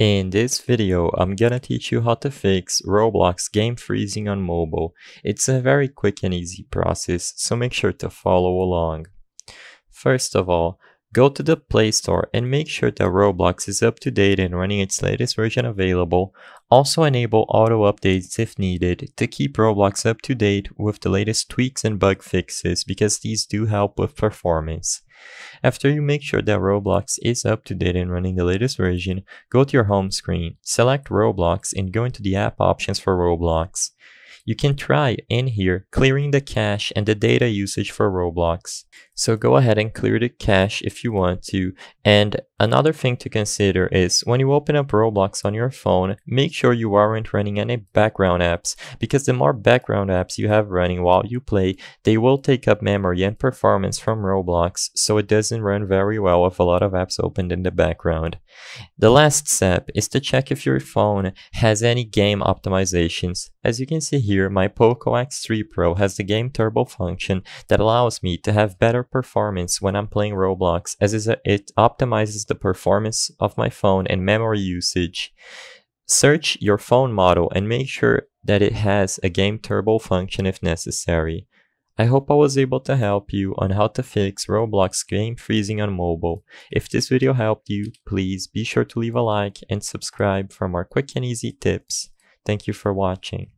In this video, I'm gonna teach you how to fix Roblox game freezing on mobile. It's a very quick and easy process, so make sure to follow along. First of all, go to the Play Store and make sure that Roblox is up to date and running its latest version available. Also enable auto updates if needed to keep Roblox up to date with the latest tweaks and bug fixes because these do help with performance. After you make sure that Roblox is up to date and running the latest version, go to your home screen, select Roblox and go into the app options for Roblox. You can try in here clearing the cache and the data usage for Roblox. So go ahead and clear the cache if you want to. And another thing to consider is when you open up Roblox on your phone, make sure you aren't running any background apps because the more background apps you have running while you play, they will take up memory and performance from Roblox so it doesn't run very well with a lot of apps opened in the background. The last step is to check if your phone has any game optimizations. As you can see here, my Poco X3 Pro has the Game Turbo function that allows me to have better performance when I'm playing Roblox as it optimizes the performance of my phone and memory usage. Search your phone model and make sure that it has a Game Turbo function if necessary. I hope I was able to help you on how to fix Roblox game freezing on mobile. If this video helped you, please be sure to leave a like and subscribe for more quick and easy tips. Thank you for watching.